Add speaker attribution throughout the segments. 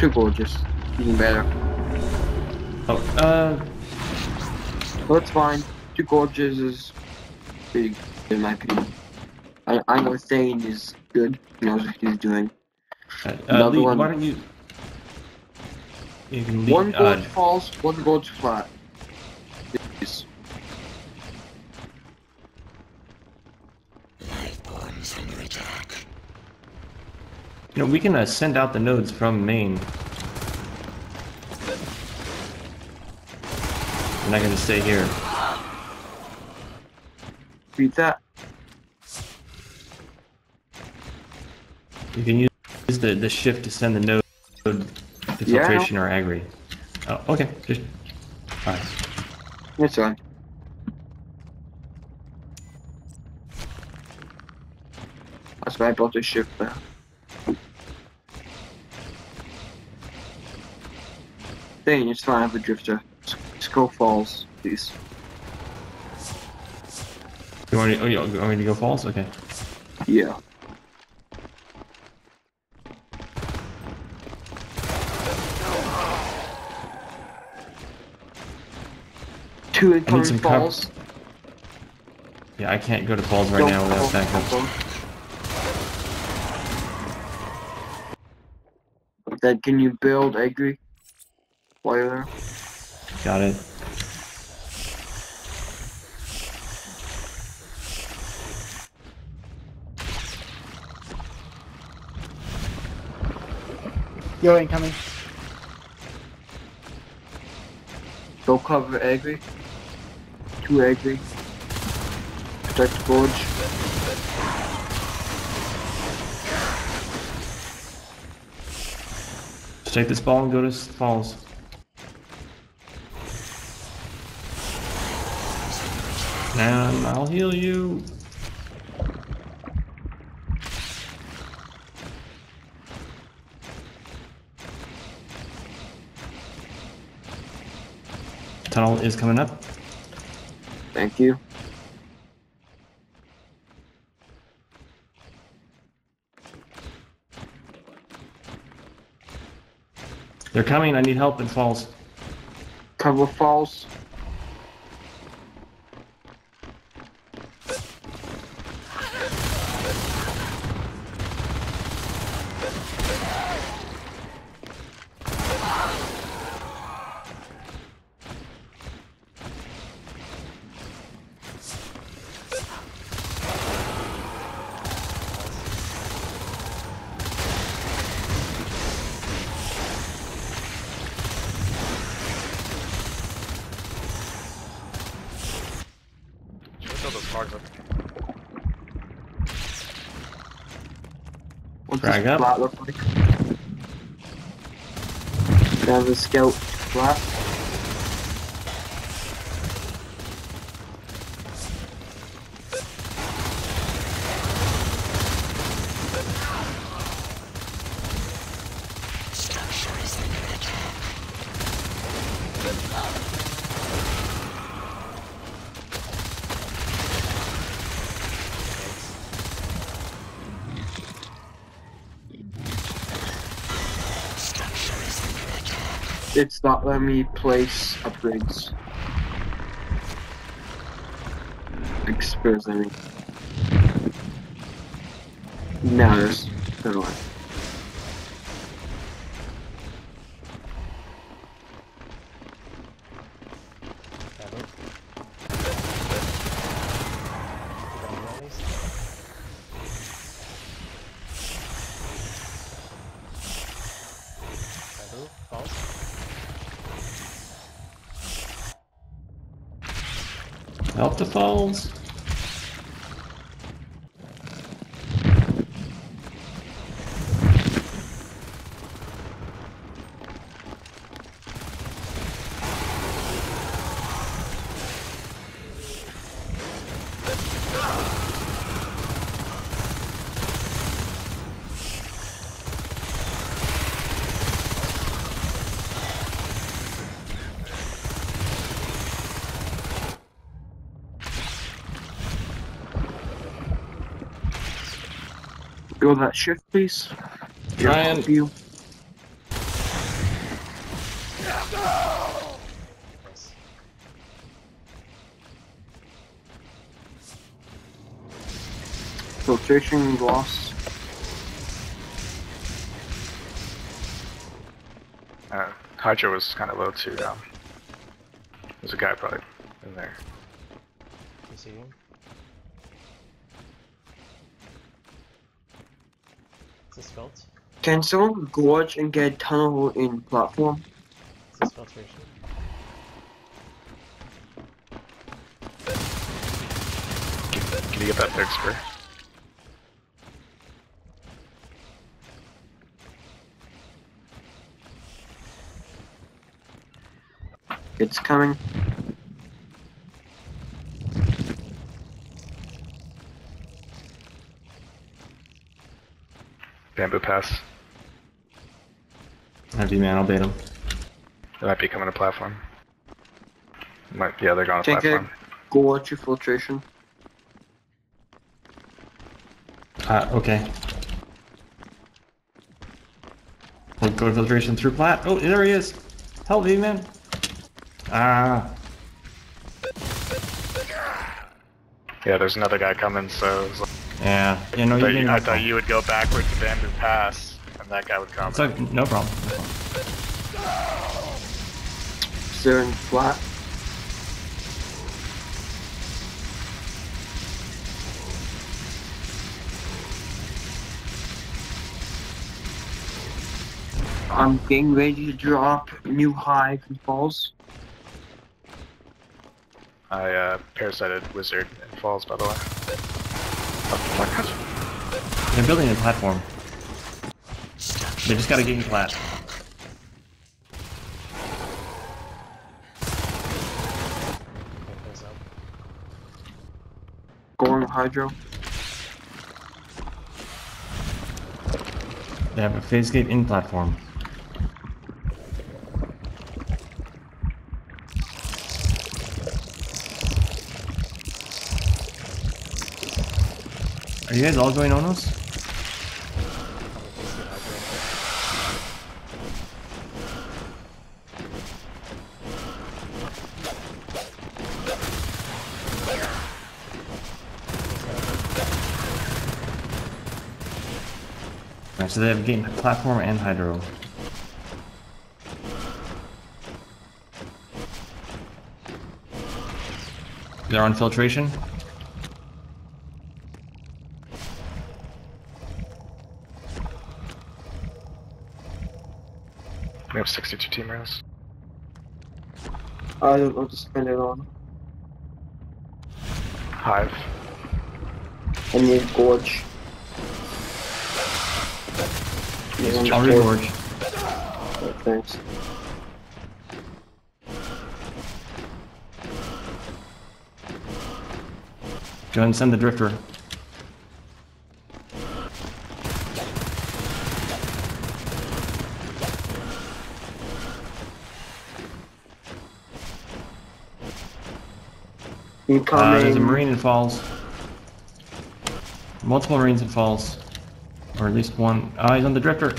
Speaker 1: Too gorgeous. Even better.
Speaker 2: Oh, uh,
Speaker 1: But it's fine. Too gorgeous is pretty good in my opinion. I, I know Thane is good. He knows what he's doing.
Speaker 2: uh,
Speaker 1: Another
Speaker 2: Lee,
Speaker 1: one.
Speaker 2: why don't you... You can leave,
Speaker 1: One
Speaker 2: uh,
Speaker 1: gorge falls, one gorge flat. Yes.
Speaker 2: You know, we can uh, send out the nodes from main. I'm not gonna stay here.
Speaker 1: Read that.
Speaker 2: You can use the, the shift to send the node to
Speaker 1: Yeah.
Speaker 2: or agri. Oh, okay. Just, alright.
Speaker 1: It's fine. That's why I built a ship there. It's fine, I have a drifter. Skull Falls, please.
Speaker 2: You want, me, oh, you want me to go false? Okay.
Speaker 1: Yeah. Two incoming
Speaker 2: cover.
Speaker 1: falls.
Speaker 2: Yeah, I can't go to falls right
Speaker 1: Don't
Speaker 2: now without backup.
Speaker 1: Then can you build agri? While you're there?
Speaker 2: Got it.
Speaker 3: Yo, incoming.
Speaker 1: Go cover agri. Two agri. Protect the gorge.
Speaker 2: Just take this ball and go to s- falls. And I'll heal you. Tunnel is coming up.
Speaker 1: Thank you.
Speaker 2: They're coming. I need help in falls.
Speaker 1: Cover falls.
Speaker 4: Look at those cards up.
Speaker 1: What's
Speaker 2: Frag
Speaker 1: this
Speaker 2: up.
Speaker 1: flat look like? Have a scout flat. It's not letting me place upgrades. Expose I mean. Now there's never mind.
Speaker 2: Help the falls.
Speaker 1: Go that shift, please. Ryan. You. Filtration loss.
Speaker 3: Uh, hydro was kind of low too. There's a guy probably in there.
Speaker 5: You see him? Is this felt?
Speaker 1: Can someone gorge and get tunnel in platform?
Speaker 5: Is this filtration?
Speaker 3: Can you get that third spur?
Speaker 1: It's coming.
Speaker 3: Bamboo pass.
Speaker 2: Heavy man, I'll bait him.
Speaker 3: They might be coming to platform. Might, yeah, they're going to
Speaker 1: Take it.
Speaker 3: platform.
Speaker 1: Gorge your filtration.
Speaker 2: Uh, okay. We'll go to filtration through plat. Oh, there he is. Help me, man. Ah,
Speaker 3: Yeah, there's another guy coming, so it's like,
Speaker 2: yeah. Yeah, no,
Speaker 3: I,
Speaker 2: you
Speaker 3: thought
Speaker 2: didn't.
Speaker 3: you, I thought you would go backwards to Bamboo Pass, and that guy would come.
Speaker 2: It's like, no problem. No problem.
Speaker 1: They're in flat. I'm getting ready to drop new high from falls.
Speaker 3: I uh, parasited wizard and falls, by the way.
Speaker 2: They're building a platform. They just gotta get in plat.
Speaker 5: Okay, close up.
Speaker 1: Going hydro.
Speaker 2: They have a phase gate in platform. Are you guys all going on us? Alright, so they have gate in platform and hydro. They're on filtration.
Speaker 3: 62 team rails.
Speaker 1: I don't know what to spend it on.
Speaker 3: Hive.
Speaker 1: I need gorge. Yeah,
Speaker 2: I'll
Speaker 1: gorge. Oh, thanks.
Speaker 2: Go ahead and send the drifter.
Speaker 1: Incoming.
Speaker 2: Uh, there's a marine in falls. Multiple marines in falls. Or at least one. Oh, he's on the drifter.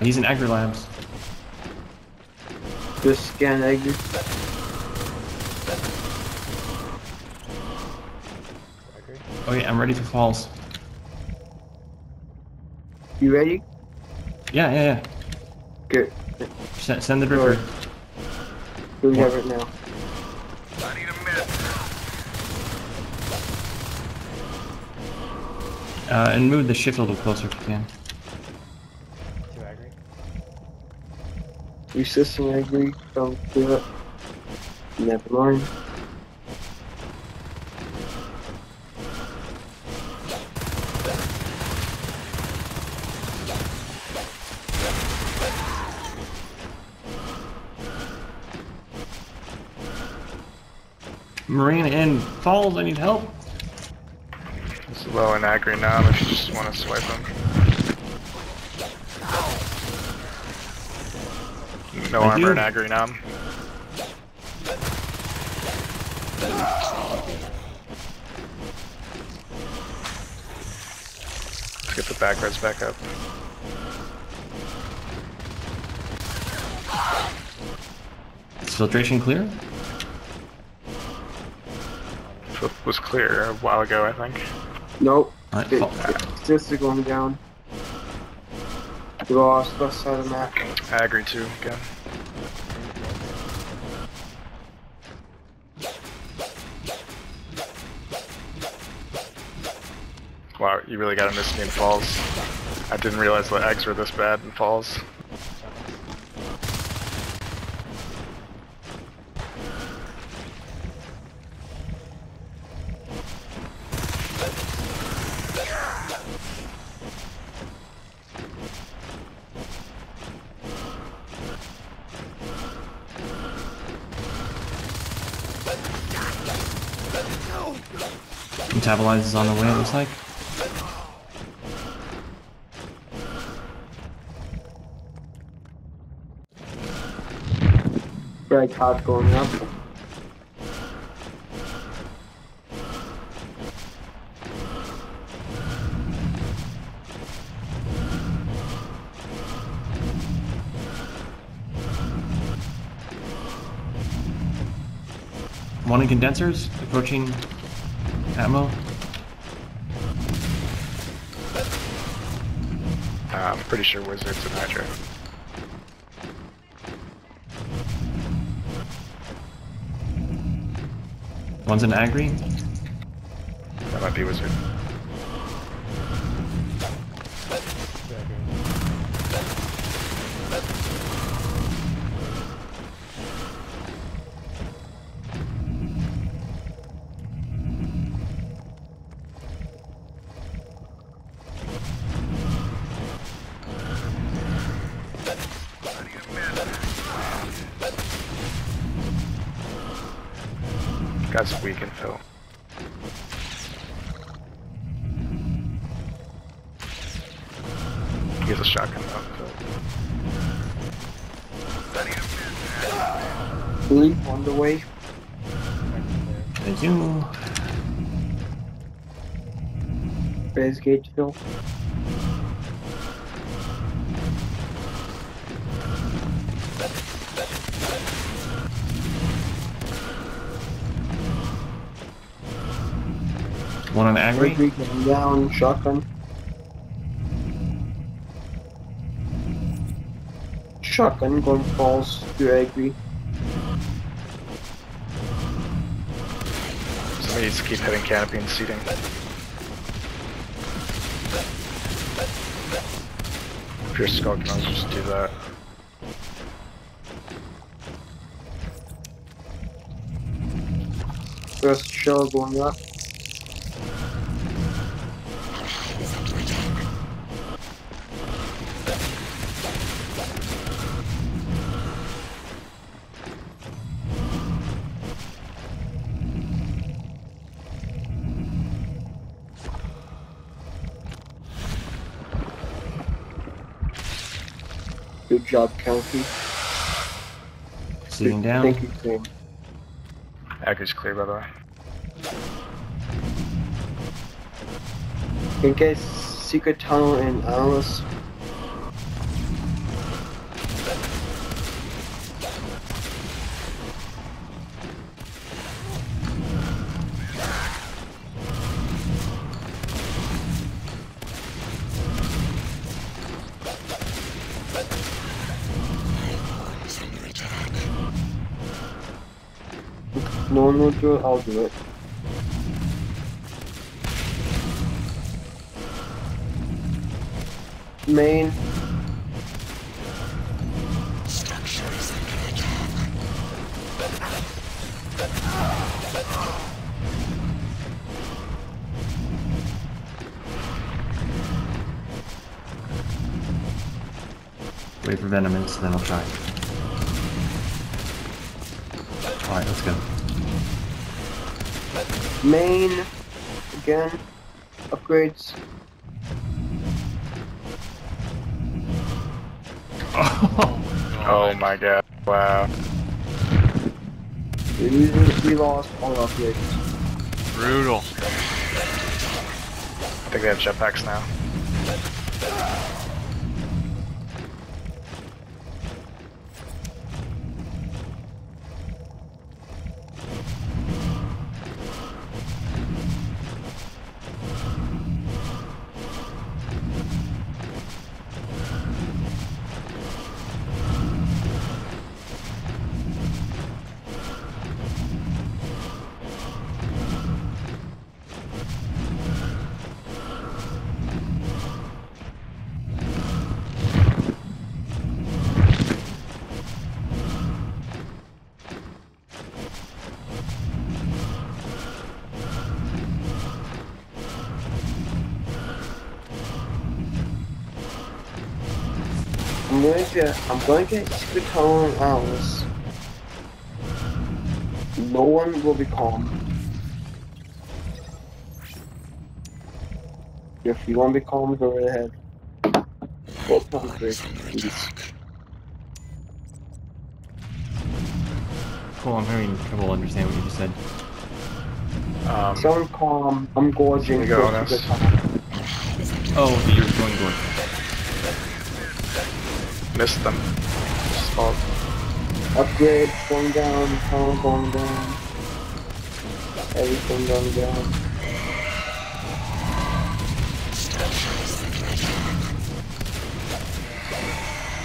Speaker 2: He's in Agri Labs.
Speaker 1: Just scan.
Speaker 5: Agreed.
Speaker 2: Okay, I'm ready for falls.
Speaker 1: You ready?
Speaker 2: Yeah, yeah, yeah.
Speaker 1: Good.
Speaker 2: Send, send the drifter.
Speaker 1: Do we have it now?
Speaker 3: I need a mid.
Speaker 2: Uh, and move the shift a little closer if you can.
Speaker 5: Two agri.
Speaker 1: Resisting agree. Don't do it. Never mind.
Speaker 2: Marine in falls, I need help.
Speaker 3: It's low and agri now, if you just want to swipe him. No
Speaker 2: Thank
Speaker 3: armor
Speaker 2: you.
Speaker 3: in agri now. Let's get the back reds back up.
Speaker 2: Is filtration clear?
Speaker 3: Flip was clear a while ago, I think.
Speaker 1: Nope.
Speaker 2: Alright,
Speaker 1: It,
Speaker 2: fall-
Speaker 1: it's just going down. We lost left side of the map.
Speaker 3: I agree too, again. Wow, you really gotta miss me in falls. I didn't realize the eggs were this bad in falls.
Speaker 2: Metabolize is on the way, it looks like.
Speaker 1: Very hot going up.
Speaker 2: One in condensers, approaching ammo.
Speaker 3: Uh, I'm pretty sure wizards and Hydra.
Speaker 2: One's an agri.
Speaker 3: That might be wizard. Guy's weak and Phil. He has a shotgun though.
Speaker 1: Leap on the way.
Speaker 2: Thank you.
Speaker 1: Phase gate fill.
Speaker 2: One on agri.
Speaker 1: Agri going down. Shotgun. Shotgun going falls to agri.
Speaker 3: Somebody needs to keep hitting canopy and seeding. If you're skulking, I'll just do that.
Speaker 1: First shell going up. Good job, County.
Speaker 2: Sitting down.
Speaker 1: Thank you, Sam.
Speaker 3: Agri's clear, by the way.
Speaker 1: In case secret tunnel and analyst. One will do it, I'll do it. Main.
Speaker 2: Wait for venomous, then I'll try. Alright, let's go.
Speaker 1: Main. Again. Upgrades.
Speaker 3: Oh my god. Wow.
Speaker 1: We, we lost all upgrades.
Speaker 4: Brutal.
Speaker 3: I think they have jetpacks now.
Speaker 1: I'm going to I'm going to get secret tunnel and Alice. No one will be comm. If you want to be comm, go right ahead. Go hungry, please.
Speaker 2: Cool, I'm having trouble understanding what you just said.
Speaker 3: Um,
Speaker 1: Someone comm. I'm gorging.
Speaker 3: Here you go,
Speaker 1: for
Speaker 3: Ness.
Speaker 1: secret.
Speaker 2: Oh, you're going going.
Speaker 3: Missed them. Just fall.
Speaker 1: Upgrade going down. Tunnel going down. Everything going down.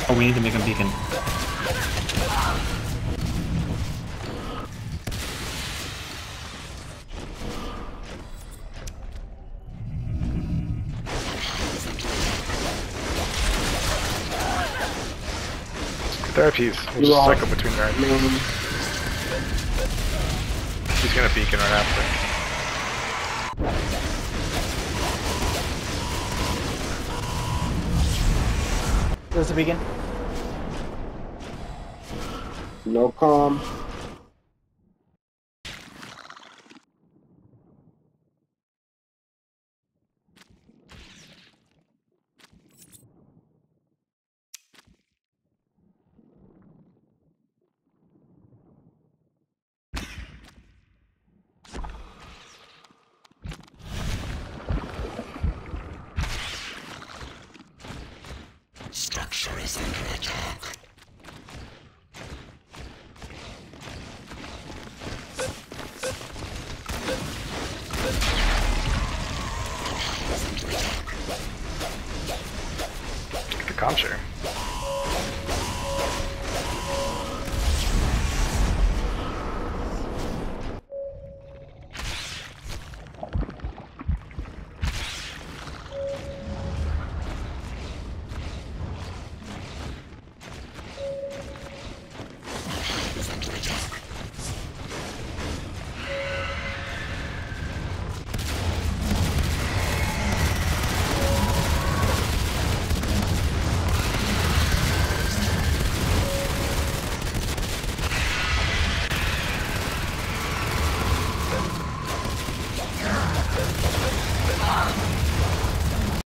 Speaker 2: Oh, we need to make a beacon.
Speaker 3: Therapies. We'll
Speaker 1: You
Speaker 3: just cycle between there.
Speaker 1: Man,
Speaker 3: He's gonna beacon right after.
Speaker 5: There's a beacon.
Speaker 1: no
Speaker 3: comm. Share.